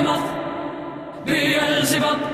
Behemoth, Beelzebub,